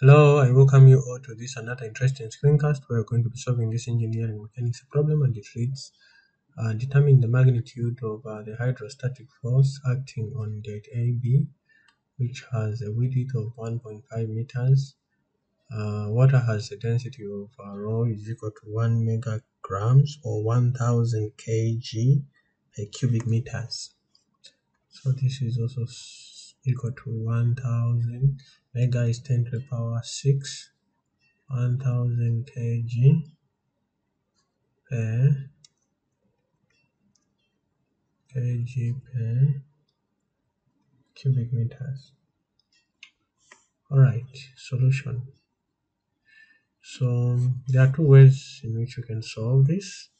Hello, I welcome you all to this another interesting screencast where we're going to be solving this engineering mechanics problem and it reads uh, determine the magnitude of uh, the hydrostatic force acting on gate AB which has a width of 1.5 meters. Uh, water has a density of uh, rho is equal to 1 megagrams or 1000 kg per cubic meters. So this is also equal to 1000 mega is 10 to the power 6 1000 kg per kg per cubic meters. All right solution. So there are two ways in which you can solve this.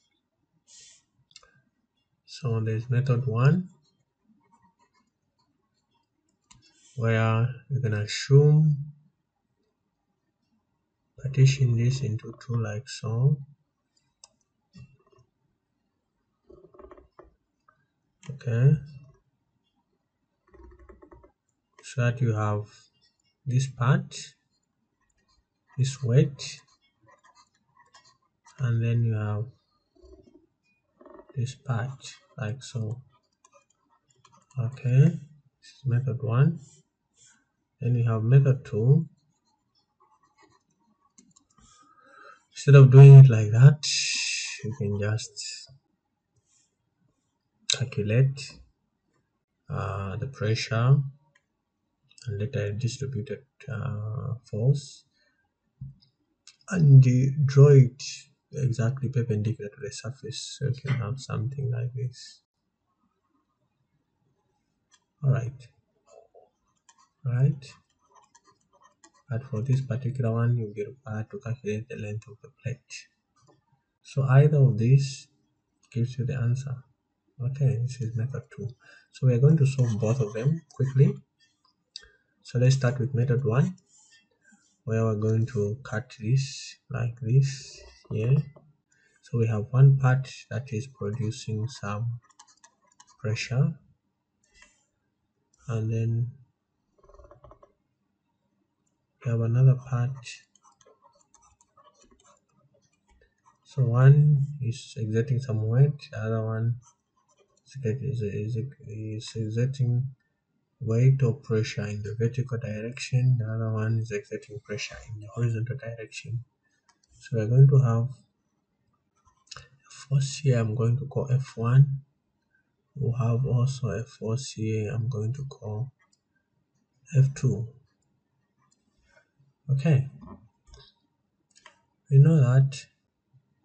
So there's method one where you can assume partition this into two like so. Okay. So that you have this part this weight and then you have this part like so. Okay this is method one then we have method 2 instead of doing it like that you can just calculate uh, the pressure and later distributed uh, force. And draw it exactly perpendicular to the surface so you can have something like this. All right right? But for this particular one you'll be required to calculate the length of the plate. So either of these gives you the answer. Okay this is method two. So we're going to solve both of them quickly. So let's start with method one where we're going to cut this like this here. So we have one part that is producing some pressure. And then we have another part. So one is exerting some weight the other one is, is, is exerting weight or pressure in the vertical direction the other one is exerting pressure in the horizontal direction. So we're going to have force here i'm going to call f1 we'll have also a force here i'm going to call f2 okay. We know that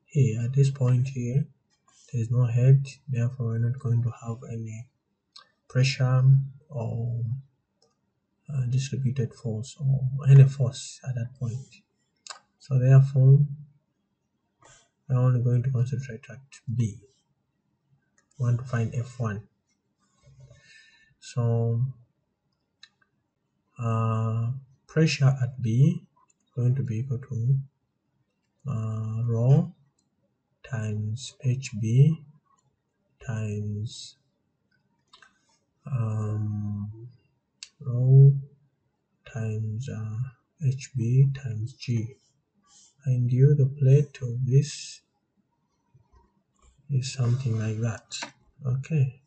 here at this point here there is no head therefore we're not going to have any pressure or uh, distributed force or any force at that point. So therefore we're only going to concentrate at b. We want to find f1 so uh, pressure at B going to be equal to uh, rho times HB times um, rho times uh, HB times G. And due the plate of this is something like that. Okay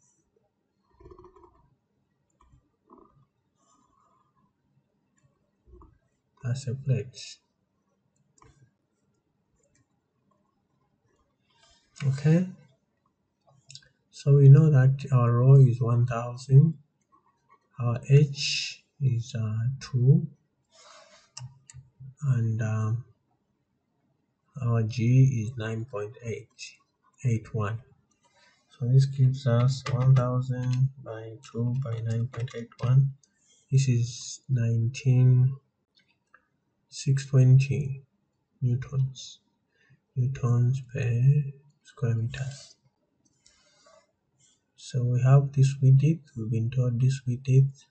as a plate okay. So we know that our rho is 1000 our h is uh, 2 and um, our g is 9.881 so this gives us 1000 by 2 by 9.81 this is 19 620 newtons. Newtons per square meters so we have this width. We've been told this width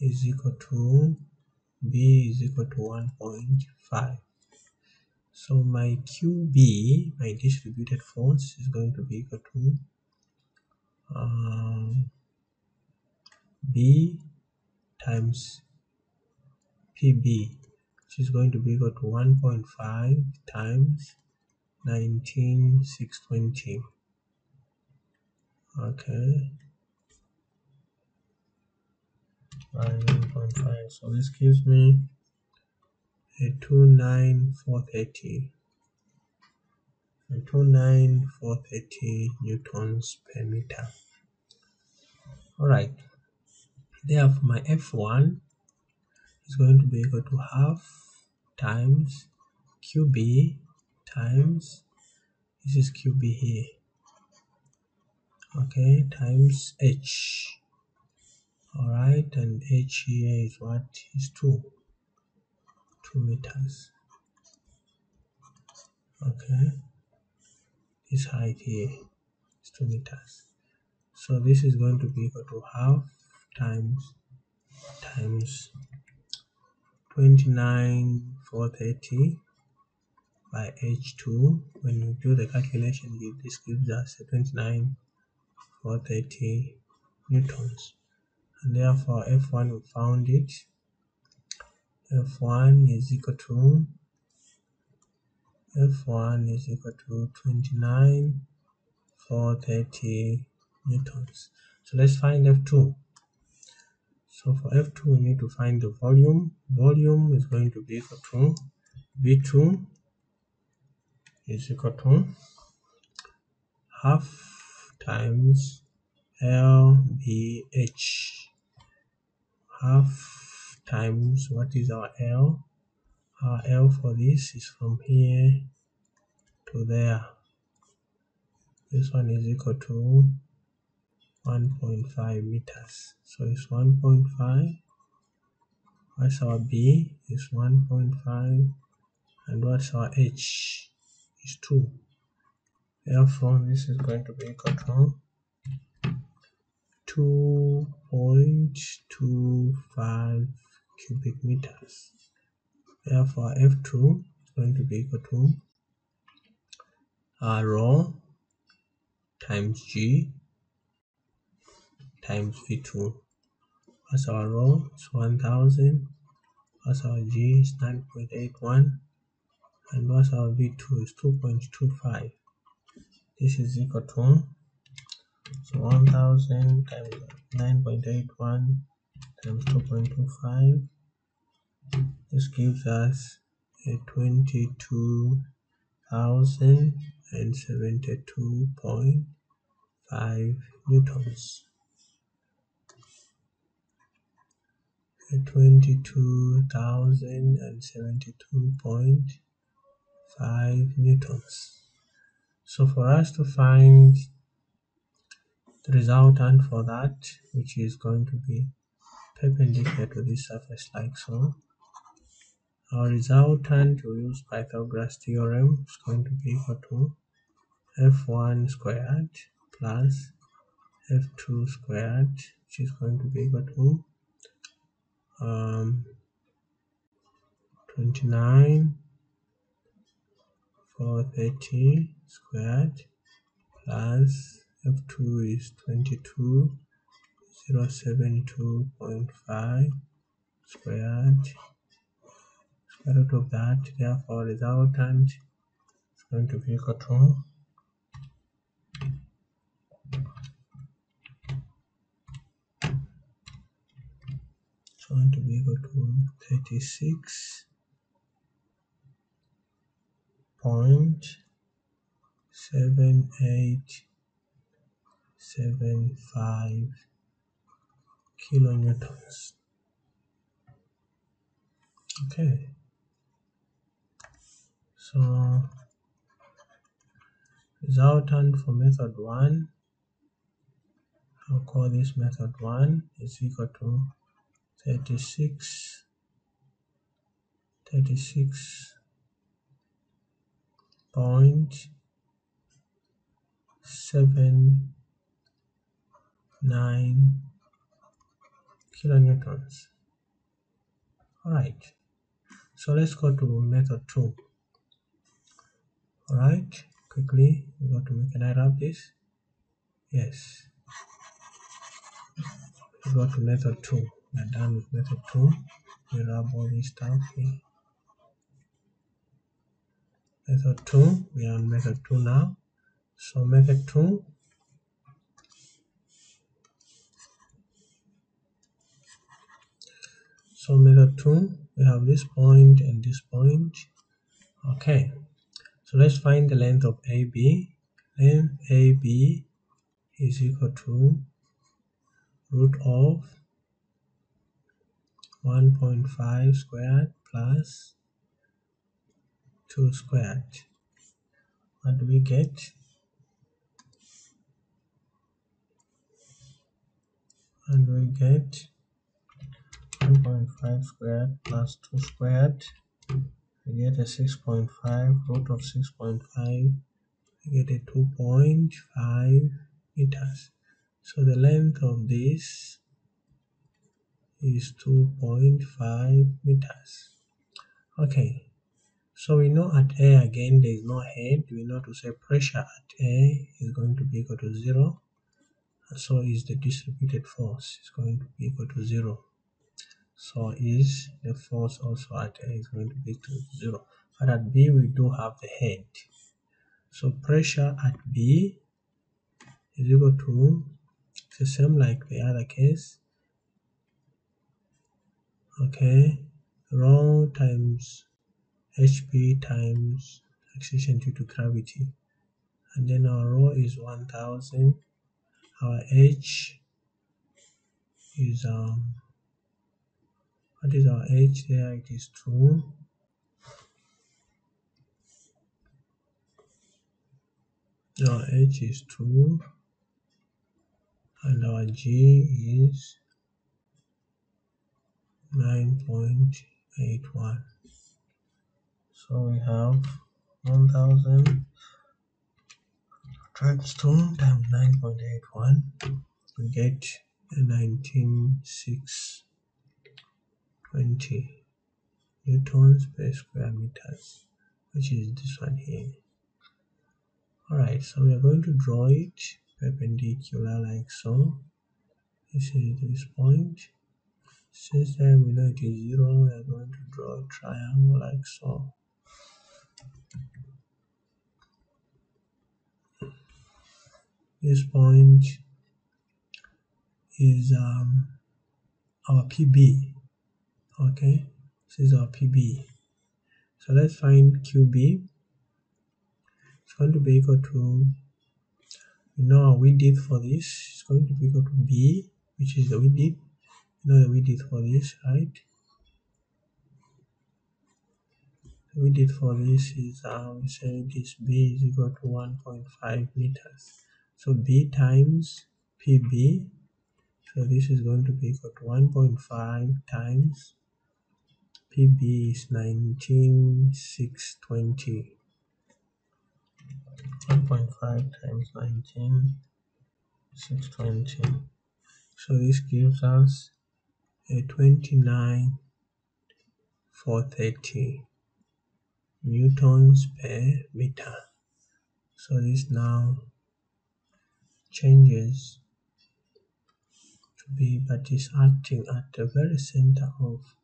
is equal to b is equal to 1.5 so my qb my distributed force is going to be equal to um, b times pb which is going to be equal to 1.5 times 19620 okay. 1.5 so this gives me a 29430 a 29430 newtons per meter. All right. Therefore my f1 is going to be equal to half times qb times this is qb here okay times h all right and h here is what? Is 2 2 meters okay this height here is 2 meters so this is going to be equal to half times times 29 430 by h2 when you do the calculation this gives us a 29 430 newtons. And therefore f1 we found it. F1 is equal to f1 is equal to 29 430 newtons. So let's find f2 so for f2 we need to find the volume. Volume is going to be equal to v2 is equal to half times lbh half times what is our l? Our l for this is from here to there. This one is equal to 1.5 meters. So it's 1.5 what's our b? Is 1.5 and what's our h? Is 2 therefore this is going to be equal to 2.25 cubic meters. Therefore f2 is going to be equal to r rho times g times v2 what's our rho is 1000 what's our g is 9.81 and what's our v2 is 2.25 this is equal to so 1000 times 9.81 times 2.25 this gives us a 22,072.5 newtons 22,072.5 newtons. So for us to find the resultant for that which is going to be perpendicular to this surface like so our resultant we use Pythagoras theorem is going to be equal to f1 squared plus f2 squared which is going to be equal to um, 29 430 squared plus f2 is 22 072.5 squared. Square root of that therefore resultant is going to be equal to it's to be equal to 36 point seven eight seven five kilonewtons. Okay. So resultant for method 1 I'll call this method 1 is equal to 36 36 point seven nine kilonewtons. All right. So let's go to method 2 all right. Quickly we go to can i wrap this. Yes. We go to method 2 we're done with method 2 we wrap all this stuff here method 2 we are on method 2 now. So method 2 so method 2 we have this point and this point. Okay. So let's find the length of AB length AB is equal to root of 1.5 squared plus 2 squared. What do we get? And we get 1.5 squared plus 2 squared. We get a 6.5 root of 6.5. We get a 2.5 meters. So the length of this is 2.5 meters. Okay, so we know at A again there is no head. We know to say pressure at A is going to be equal to 0. And so is the distributed force is going to be equal to 0. So is the force also at A is going to be equal to 0. But at B we do have the head. So pressure at B is equal to the same like the other case okay. Rho times hp times acceleration due to gravity. And then our rho is 1000 our h is um what is our h? There it is 2 our h is 2 and our g is 9.81 so we have 1000 times 2 times 9.81 we get 19620 newtons per square meters which is this one here. Alright so we are going to draw it perpendicular like so. This is this point since we know it is 0, we are going to draw a triangle like so. This point is um, our PB, okay? This is our PB. So let's find QB. It's going to be equal to, you know our width for this, it's going to be equal to B, which is the width know the width for this right? The width for this is um say this b is equal to 1.5 meters. So b times pb so this is going to be equal to 1.5 times pb is 19620 1.5 times 19620 so this gives us 29 430 newtons per meter. So this now changes to be but is acting at the very center of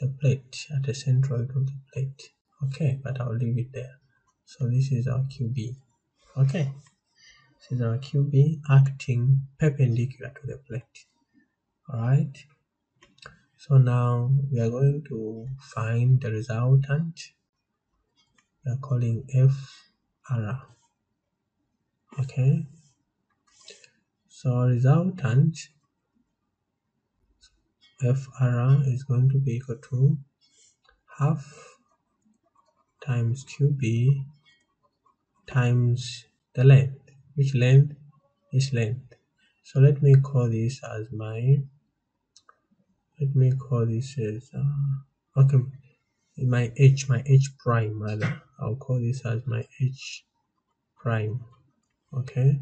the plate at the centroid of the plate. Okay but i'll leave it there. So this is our qb okay. This is our qb acting perpendicular to the plate. All right so now we are going to find the resultant. We are calling F error. Okay. So resultant F error is going to be equal to half times QB times the length. Which length? This length. So let me call this as my let me call this as uh, okay my h my h prime rather. I'll call this as my h prime okay?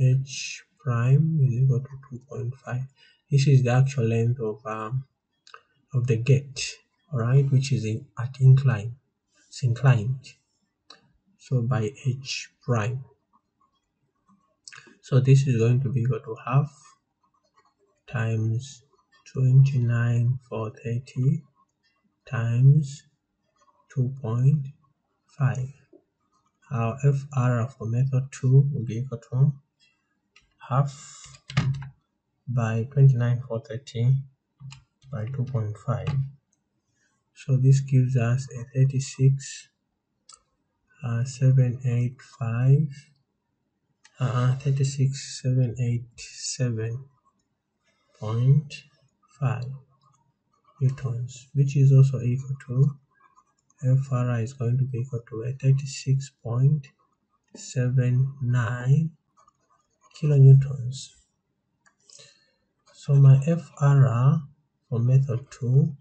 H prime is equal to 2.5 this is the actual length of um of the gate all right which is in at incline it's inclined. So by h prime. So this is going to be equal to half times 29 430 times 2.5 Our FR for method 2 will be equal to half by 29,430 by 2.5. So this gives us a 36 uh, 785 uh, 36 787.5 newtons which is also equal to FRI is going to be equal to 36.79 kilonewtons. So my FRR for method 2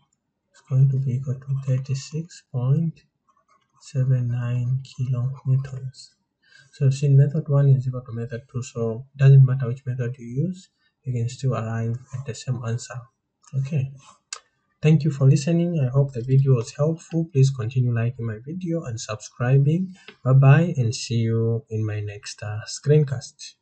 is going to be equal to 36.79 kilonewtons. So you've seen method 1 is equal to method 2 so doesn't matter which method you use you can still arrive at the same answer. Okay. Thank you for listening. I hope the video was helpful. Please continue liking my video and subscribing. Bye bye and see you in my next uh, screencast.